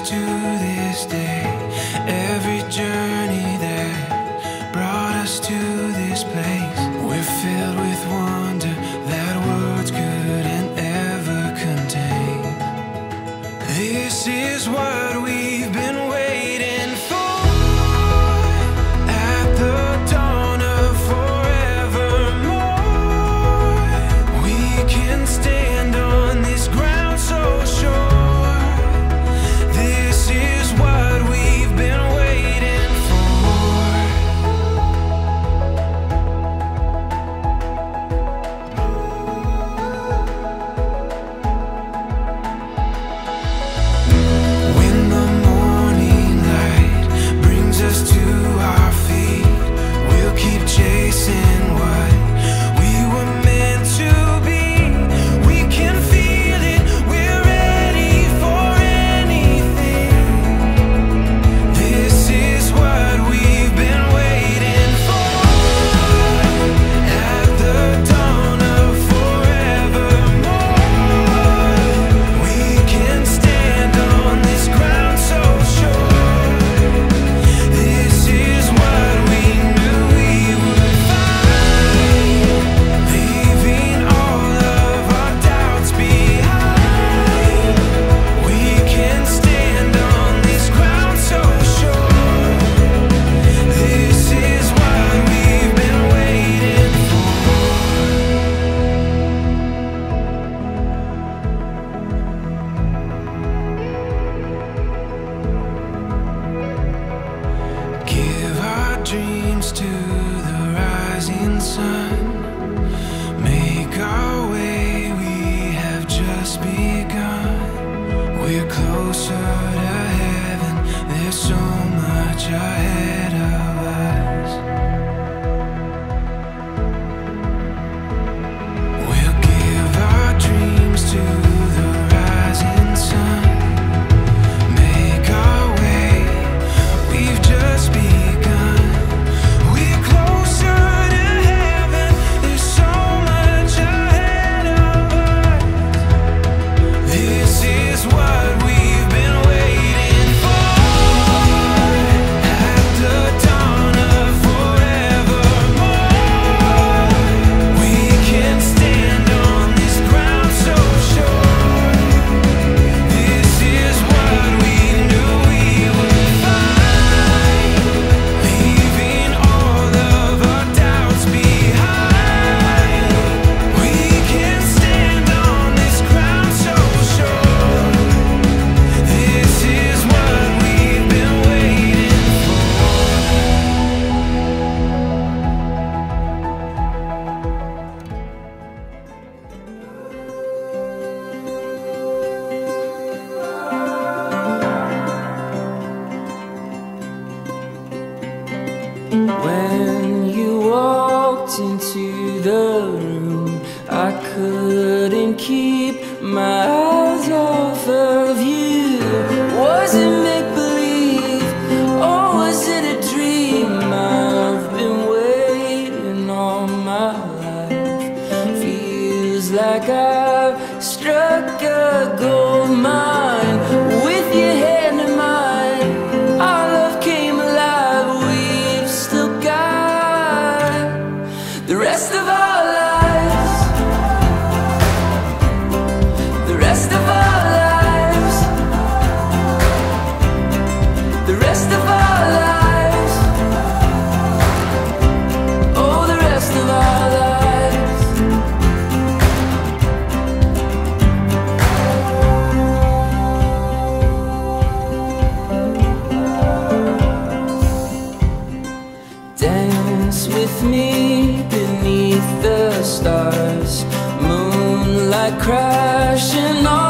to this day. Every journey that brought us to this place. We're filled with wonder that words couldn't ever contain. This is what we sun I couldn't keep my eyes off of you Was it make-believe or was it a dream? I've been waiting all my life Feels like I dance with me beneath the stars. Moonlight crashing on